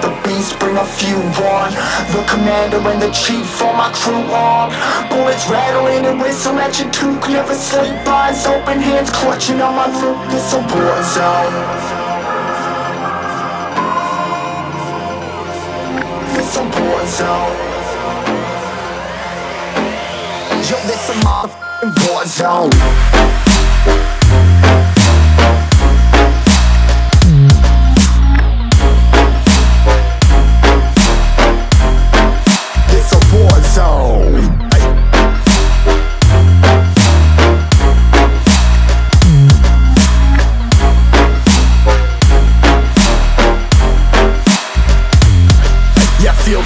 with the beast, bring a few on. The commander and the chief on my crew on. Bullets rattling and whistle at your toque Never sleep, eyes open, hands clutching on my loop This a war zone. This a war zone. Yo, this a motherfucking war zone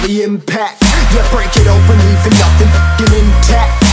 the impact. Yeah, break it open, leaving nothing f***ing intact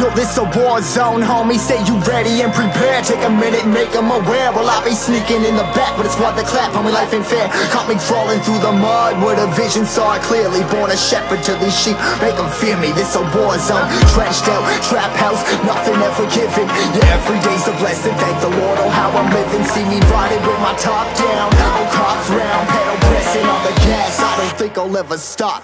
Yo, this a war zone, homie. Say you ready and prepared. Take a minute, make them aware. Well, I be sneaking in the back, but it's what the clap. Homie, life ain't fair. Caught me crawling through the mud with a vision, saw it clearly. Born a shepherd to these sheep, make them fear me. This a war zone, trashed out, trap house, nothing ever given. Yeah, every day's a blessing. Thank the Lord, oh, how I'm living. See me riding with my top down. Oh, cops round, pedal pressing on the gas. I don't think I'll ever stop.